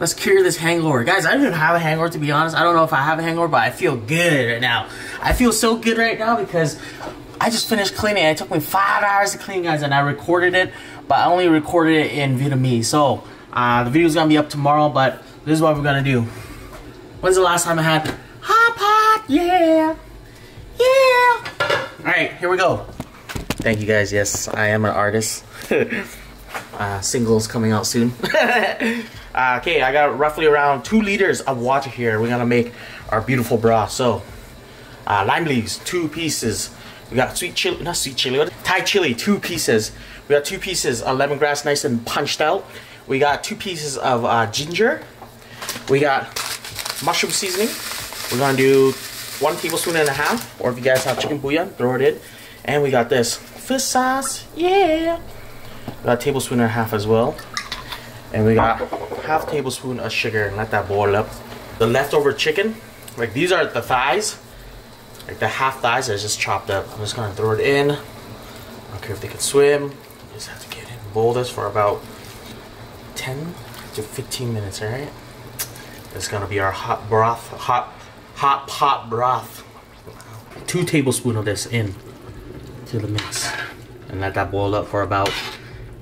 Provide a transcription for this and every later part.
Let's cure this hangover. Guys, I don't even have a hangover to be honest. I don't know if I have a hangover, but I feel good right now. I feel so good right now because I just finished cleaning. It took me five hours to clean, guys, and I recorded it, but I only recorded it in Vietnamese. So, uh, the video's gonna be up tomorrow, but this is what we're gonna do. When's the last time I had hot pot? Yeah. Yeah. All right, here we go. Thank you guys. Yes, I am an artist. uh, singles coming out soon. uh, okay, I got roughly around two liters of water here. We're gonna make our beautiful broth. So, uh, lime leaves, two pieces. We got sweet chili, not sweet chili, Thai chili, two pieces. We got two pieces of lemongrass, nice and punched out. We got two pieces of uh, ginger. We got mushroom seasoning. We're gonna do one tablespoon and a half, or if you guys have chicken bouillon, throw it in. And we got this fish sauce, yeah. We got a tablespoon and a half as well. And we got half tablespoon of sugar and let that boil up. The leftover chicken, like these are the thighs. Like the half thighs are just chopped up. I'm just gonna throw it in. I don't care if they can swim. Just have to get in. Boil this for about 10 to 15 minutes, alright? It's gonna be our hot broth, hot, hot pot broth. Two tablespoons of this in to the mix. And let that boil up for about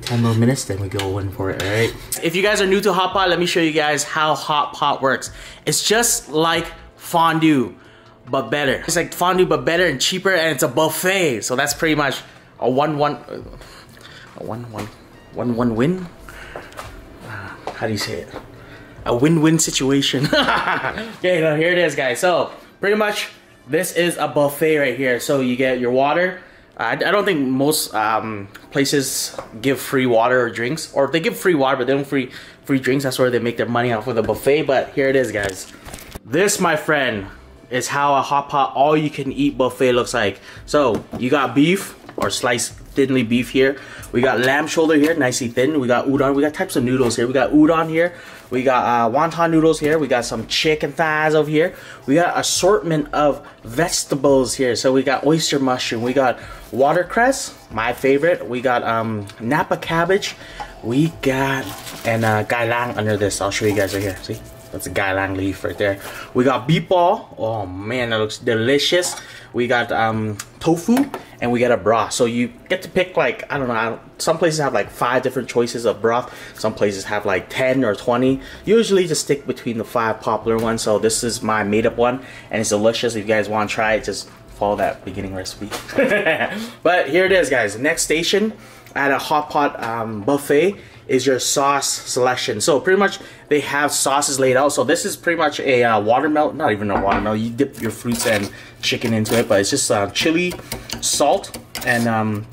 10 more minutes, then we go in for it, alright? If you guys are new to Hot Pot, let me show you guys how Hot Pot works. It's just like fondue, but better. It's like fondue, but better and cheaper, and it's a buffet. So that's pretty much a one-one, a one-one, one-one win? Uh, how do you say it? A win-win situation. okay, now here it is, guys. So, pretty much, this is a buffet right here. So you get your water, I, I don't think most um, places give free water or drinks, or they give free water, but they don't free free drinks. That's where they make their money off of the buffet. But here it is, guys. This, my friend, is how a hot pot all you can eat buffet looks like. So you got beef or sliced thinly beef here. We got lamb shoulder here, nicely thin. We got udon. We got types of noodles here. We got udon here. We got uh, wonton noodles here. We got some chicken thighs over here. We got assortment of vegetables here. So we got oyster mushroom. We got watercress, my favorite. We got um, napa cabbage. We got and uh, gailang under this. I'll show you guys right here. See? That's a gailang leaf right there. We got beef ball. Oh man, that looks delicious. We got um, tofu and we get a broth. So you get to pick like, I don't know, some places have like five different choices of broth. Some places have like 10 or 20. Usually just stick between the five popular ones. So this is my made up one and it's delicious. If you guys want to try it, just follow that beginning recipe. but here it is guys. Next station at a hot pot um, buffet is your sauce selection. So pretty much they have sauces laid out. So this is pretty much a uh, watermelon, not even a watermelon. You dip your fruits and chicken into it, but it's just uh, chili, salt, and um,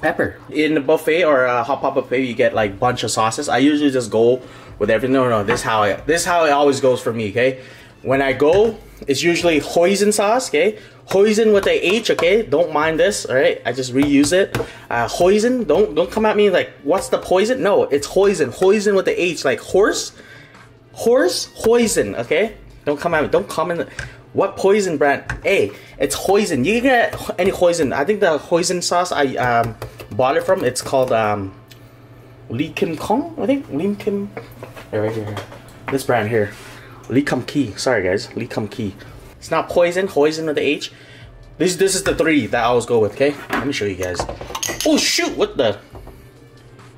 pepper. In the buffet or a hot pot buffet, you get like bunch of sauces. I usually just go with everything. No, no, this is how I, this is how it always goes for me. Okay, when I go, it's usually hoisin sauce. Okay, Hoisin with a H, okay? Don't mind this, all right? I just reuse it. Uh, hoisin, don't don't come at me like, what's the poison? No, it's hoisin. Hoisin with the H, like horse, horse, hoisin, okay? Don't come at me. Don't comment. What poison brand? Hey, it's hoisin. You can get any hoisin. I think the hoisin sauce I um, bought it from. It's called um, Lee Kim Kong. I think Lee Kim. Right here. This brand here, Lee Kum Kee. Sorry guys, Lee Kum Kee. It's not poison, poison with the H. This this is the three that I always go with, okay? Let me show you guys. Oh shoot, what the?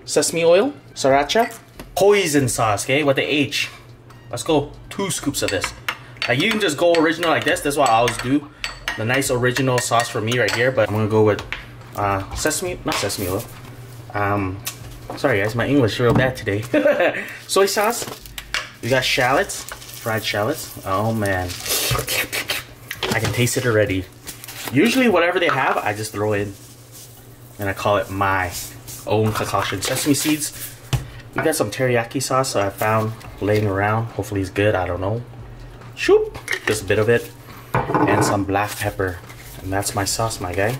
Sesame oil, sriracha, poison sauce, okay, with the H. Let's go two scoops of this. Like you can just go original like this. That's what I always do. The nice original sauce for me right here, but I'm gonna go with uh, sesame, not sesame oil. Um, sorry guys, my English is real bad today. Soy sauce. We got shallots, fried shallots. Oh man. I can taste it already. Usually whatever they have, I just throw in. And I call it my own concoction. Sesame seeds. We got some teriyaki sauce I found laying around. Hopefully it's good, I don't know. Shoop! Just a bit of it. And some black pepper. And that's my sauce, my guy.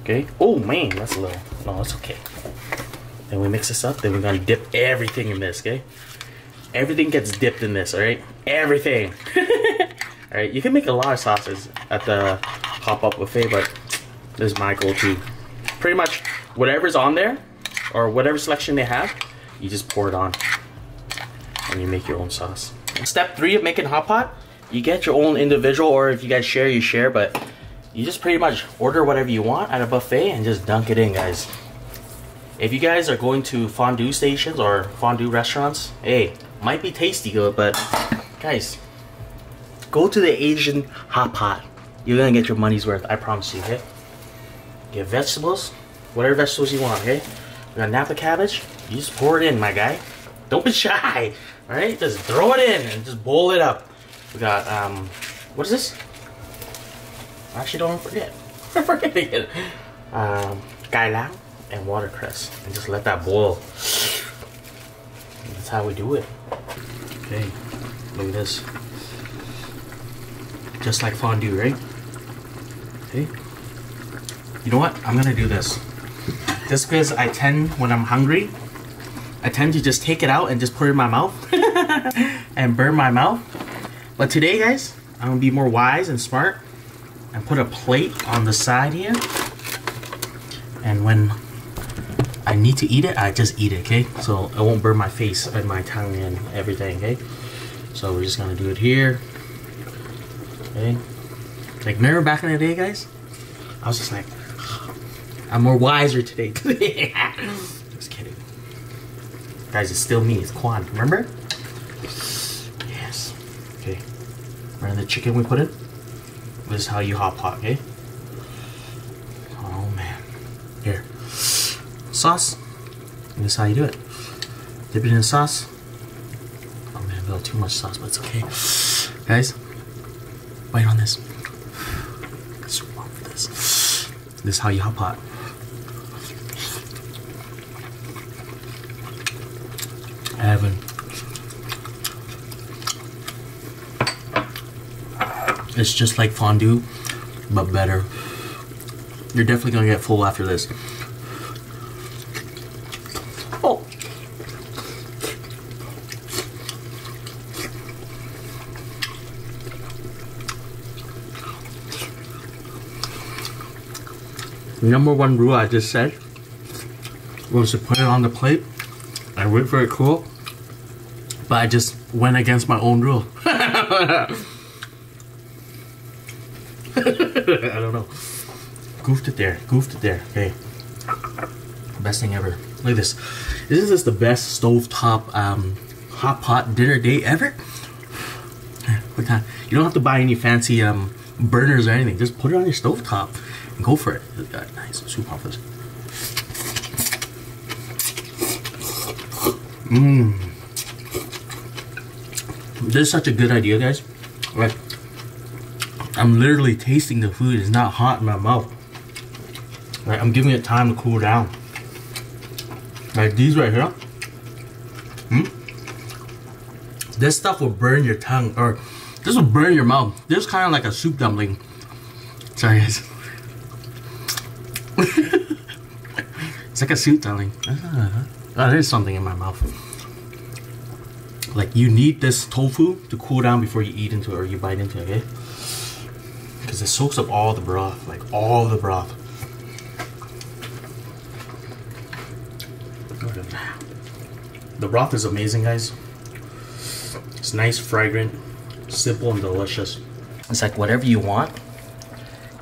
Okay. Oh man, that's a little. No, that's okay. Then we mix this up. Then we're gonna dip everything in this, okay? Everything gets dipped in this, alright? Everything. alright, you can make a lot of sauces at the pop-up buffet, but this is my go-to. Pretty much whatever's on there, or whatever selection they have, you just pour it on. and you make your own sauce. Step three of making hot pot, you get your own individual, or if you guys share, you share, but you just pretty much order whatever you want at a buffet and just dunk it in, guys. If you guys are going to fondue stations or fondue restaurants, hey, might be tasty good, but guys, go to the Asian hot pot. You're gonna get your money's worth, I promise you, okay? Get vegetables, whatever vegetables you want, okay? We got Napa cabbage, you just pour it in, my guy. Don't be shy, alright? Just throw it in and just boil it up. We got, um, what is this? I Actually, don't forget. I'm forgetting it. Um, gailang and watercress. And just let that boil. That's how we do it. Okay, look at this. Just like fondue, right? Okay. You know what? I'm gonna do this. Just because I tend, when I'm hungry, I tend to just take it out and just put it in my mouth and burn my mouth. But today, guys, I'm gonna be more wise and smart and put a plate on the side here. And when I need to eat it, I just eat it, okay? So it won't burn my face and my tongue and everything, okay? So we're just gonna do it here. Okay? Like remember back in the day, guys? I was just like, I'm more wiser today. just kidding. Guys, it's still me, it's Quang, remember? Yes. Okay. Remember the chicken we put in? This is how you hot pot, okay? Oh man. Here. Sauce. And this is how you do it. Dip it in sauce. Oh man, a little too much sauce, but it's okay. Guys, bite on this. So this. This is how you hot pot. Heaven. It's just like fondue, but better. You're definitely gonna get full after this. Number one rule I just said was to put it on the plate and wait for it cool. But I just went against my own rule. I don't know. Goofed it there. Goofed it there. Okay. Best thing ever. Look at this. Isn't this the best stovetop um, hot pot dinner date ever? You don't have to buy any fancy um, burners or anything. Just put it on your stovetop go for it. Uh, nice. Soup off this. Mmm. This is such a good idea, guys. Like, I'm literally tasting the food. It's not hot in my mouth. Like, I'm giving it time to cool down. Like these right here. Hmm? This stuff will burn your tongue, or this will burn your mouth. This is kind of like a soup dumpling. Sorry, guys. it's like a soup dumpling. Ah, there's something in my mouth. Like you need this tofu to cool down before you eat into it or you bite into it, okay? Because it soaks up all the broth, like all the broth. The broth is amazing, guys. It's nice, fragrant, simple, and delicious. It's like whatever you want,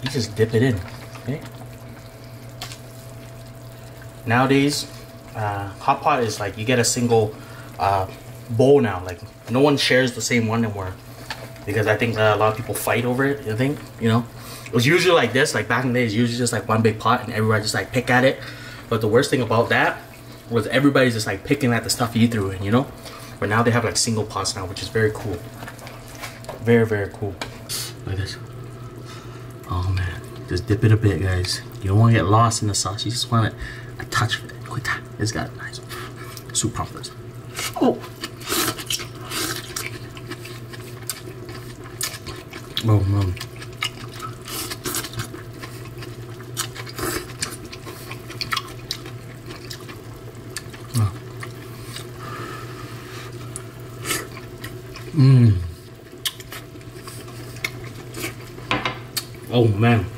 you just dip it in, okay? Nowadays, uh, hot pot is like you get a single uh, bowl now. Like no one shares the same one anymore because I think a lot of people fight over it. I think you know it was usually like this. Like back in the day, it's usually just like one big pot and everybody just like pick at it. But the worst thing about that was everybody's just like picking at the stuff you threw in, you know. But now they have like single pots now, which is very cool. Very very cool. At this. Oh man, just dip it a bit, guys. You don't want to get lost in the sauce. You just want it a touch of it. At that. It's got nice soup prompters. Oh. Oh ah. man. Mmm. Oh man.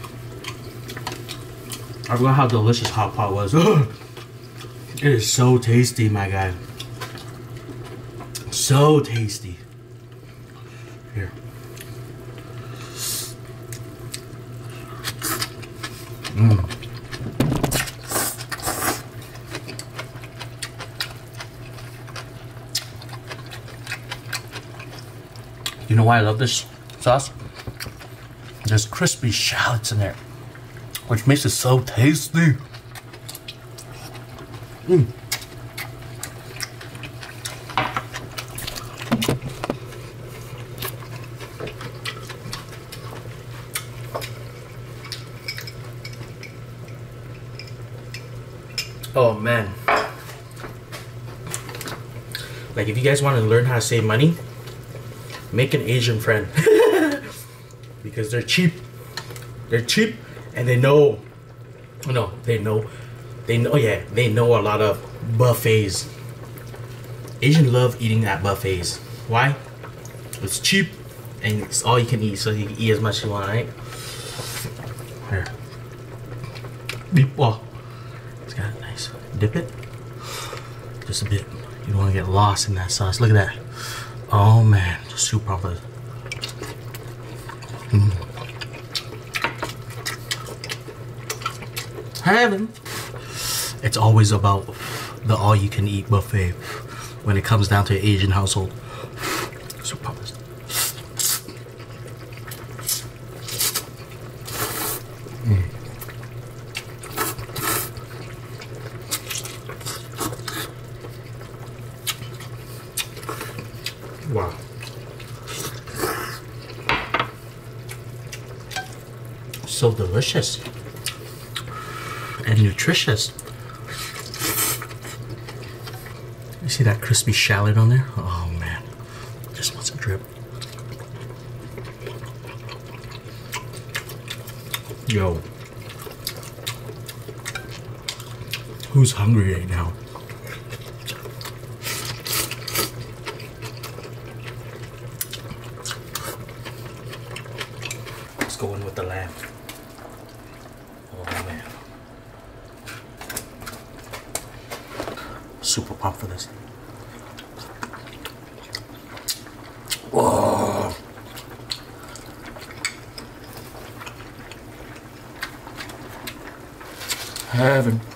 Forgot how delicious hot pot was. it is so tasty, my guy. so tasty. Here. Mmm. You know why I love this sauce? There's crispy shallots in there, which makes it so tasty. Mm. Oh man. Like if you guys want to learn how to save money, make an Asian friend. because they're cheap. They're cheap and they know no, they know they know yeah, they know a lot of buffets. Asian love eating at buffets. Why? It's cheap and it's all you can eat, so you can eat as much as you want, right? Here. Beep well. It's got a nice dip it. Just a bit. You don't want to get lost in that sauce. Look at that. Oh man, super proper. Mm. Heaven. It's always about the all-you-can-eat buffet when it comes down to an Asian household. Mm. Wow. So delicious nutritious. You see that crispy shallot on there? Oh man, just wants a drip. Yo, who's hungry right now? Let's go in with the lamb. Oh man. Super pumped for this. Whoa. Heaven.